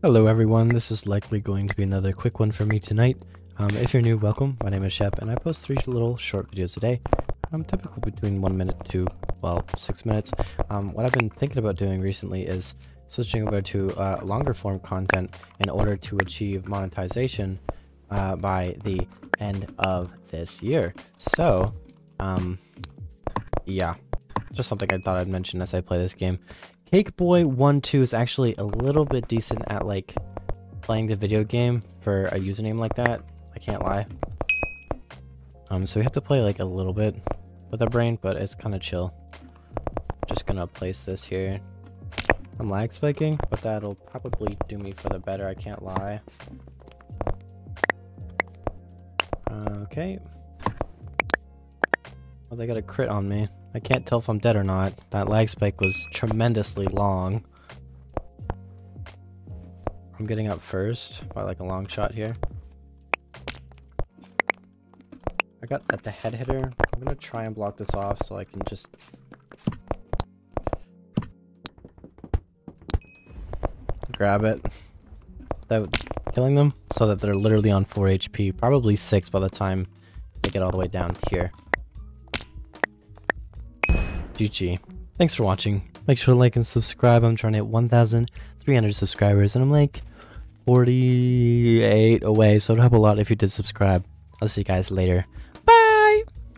Hello everyone, this is likely going to be another quick one for me tonight. Um, if you're new, welcome. My name is Shep, and I post three little short videos a day. I'm typically between one minute to, well, six minutes. Um, what I've been thinking about doing recently is switching over to uh, longer form content in order to achieve monetization uh, by the end of this year. So, um, yeah, just something I thought I'd mention as I play this game. Cake Boy 1-2 is actually a little bit decent at like playing the video game for a username like that. I can't lie. Um, so we have to play like a little bit with our brain, but it's kind of chill. Just gonna place this here. I'm lag spiking, but that'll probably do me for the better, I can't lie. Okay. Oh, they got a crit on me. I can't tell if I'm dead or not. That lag spike was tremendously long. I'm getting up first by like a long shot here. I got at the head hitter. I'm gonna try and block this off so I can just grab it without killing them so that they're literally on 4 HP, probably 6 by the time they get all the way down here. GG. Thanks for watching. Make sure to like and subscribe. I'm trying to hit 1,300 subscribers and I'm like 48 away, so it would help a lot if you did subscribe. I'll see you guys later.